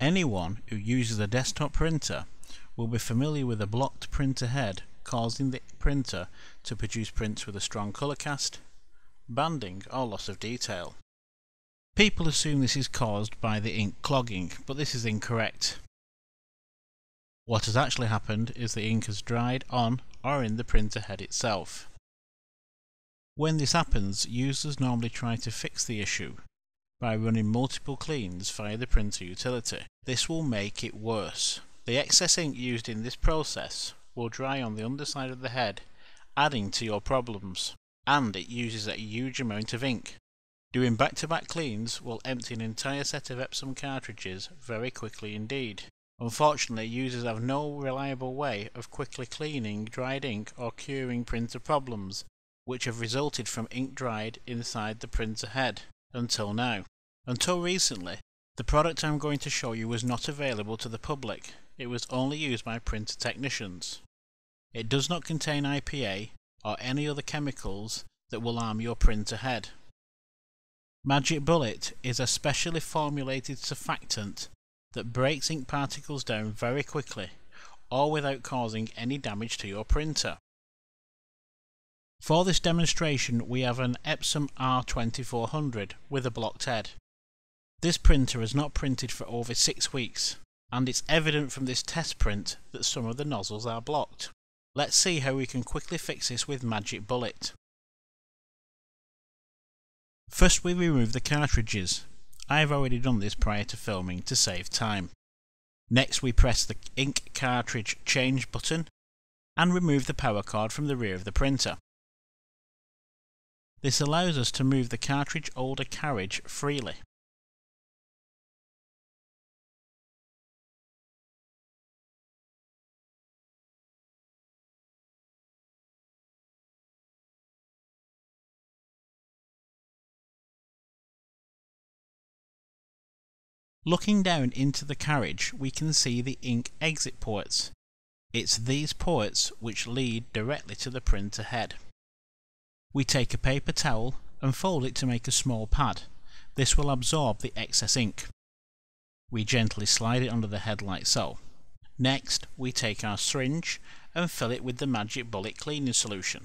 Anyone who uses a desktop printer will be familiar with a blocked printer head causing the printer to produce prints with a strong colour cast, banding or loss of detail. People assume this is caused by the ink clogging, but this is incorrect. What has actually happened is the ink has dried on or in the printer head itself. When this happens, users normally try to fix the issue by running multiple cleans via the printer utility. This will make it worse. The excess ink used in this process will dry on the underside of the head, adding to your problems. And it uses a huge amount of ink. Doing back-to-back -back cleans will empty an entire set of Epson cartridges very quickly indeed. Unfortunately, users have no reliable way of quickly cleaning dried ink or curing printer problems, which have resulted from ink dried inside the printer head until now. Until recently, the product I'm going to show you was not available to the public. It was only used by printer technicians. It does not contain IPA or any other chemicals that will harm your printer head. Magic Bullet is a specially formulated surfactant that breaks ink particles down very quickly or without causing any damage to your printer. For this demonstration we have an Epson R2400 with a blocked head. This printer has not printed for over 6 weeks and it's evident from this test print that some of the nozzles are blocked. Let's see how we can quickly fix this with Magic Bullet. First we remove the cartridges. I have already done this prior to filming to save time. Next we press the ink cartridge change button and remove the power cord from the rear of the printer. This allows us to move the cartridge older carriage freely. Looking down into the carriage we can see the ink exit ports. It's these ports which lead directly to the printer head. We take a paper towel and fold it to make a small pad. This will absorb the excess ink. We gently slide it under the head like so. Next, we take our syringe and fill it with the Magic Bullet cleaning solution.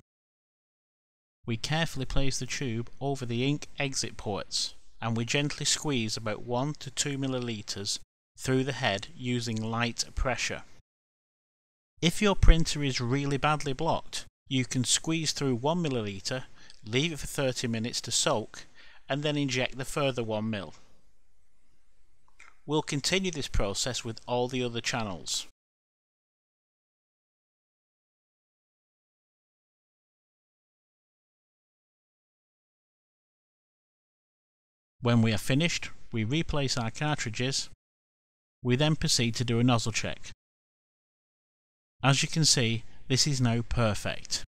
We carefully place the tube over the ink exit ports and we gently squeeze about 1 to 2 milliliters through the head using light pressure. If your printer is really badly blocked, you can squeeze through 1 milliliter, leave it for 30 minutes to soak, and then inject the further 1 mil. We'll continue this process with all the other channels. When we are finished, we replace our cartridges. We then proceed to do a nozzle check. As you can see, this is now perfect.